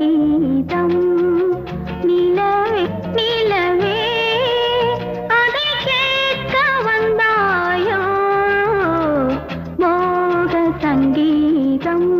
சங்கீதம் நிலவே நிலவே அதை கேட்க வந்தாயோ? மோக சங்கீதம்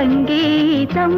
సంగీతం.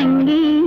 संगी